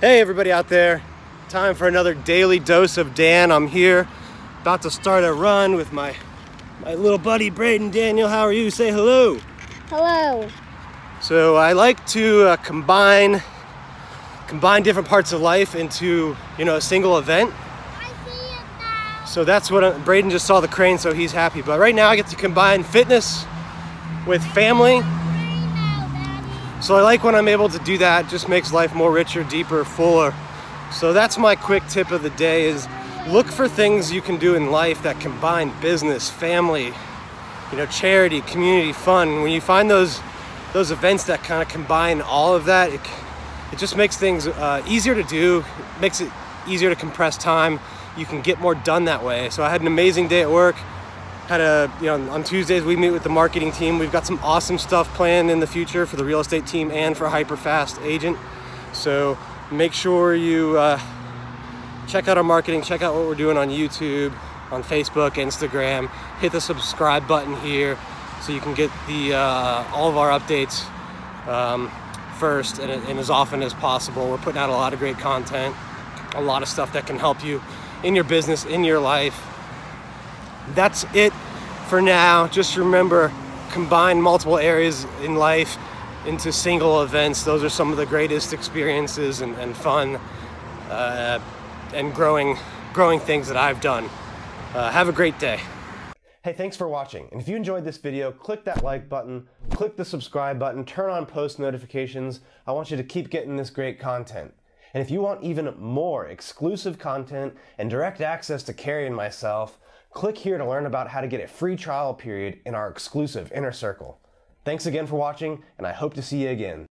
Hey everybody out there. Time for another daily dose of Dan. I'm here about to start a run with my my little buddy Braden Daniel. How are you? Say hello. Hello. So I like to uh, combine combine different parts of life into, you know, a single event. I see it now. So that's what uh, Braden just saw the crane, so he's happy. But right now I get to combine fitness with family. So I like when I'm able to do that. It just makes life more richer, deeper, fuller. So that's my quick tip of the day is look for things you can do in life that combine business, family, you know, charity, community, fun. When you find those those events that kind of combine all of that, it, it just makes things uh, easier to do, makes it easier to compress time. You can get more done that way. So I had an amazing day at work had a you know on tuesdays we meet with the marketing team. We've got some awesome stuff planned in the future for the real estate team and for hyperfast agent. So make sure you uh, check out our marketing. Check out what we're doing on youtube on facebook instagram. Hit the subscribe button here so you can get the uh, all of our updates um, first and, and as often as possible. We're putting out a lot of great content a lot of stuff that can help you in your business in your life that's it for now. Just remember, combine multiple areas in life into single events. Those are some of the greatest experiences and, and fun uh, and growing, growing things that I've done. Uh, have a great day. Hey, thanks for watching. And if you enjoyed this video, click that like button, click the subscribe button, turn on post notifications. I want you to keep getting this great content. And if you want even more exclusive content and direct access to Kerri and myself, Click here to learn about how to get a free trial period in our exclusive Inner Circle. Thanks again for watching, and I hope to see you again.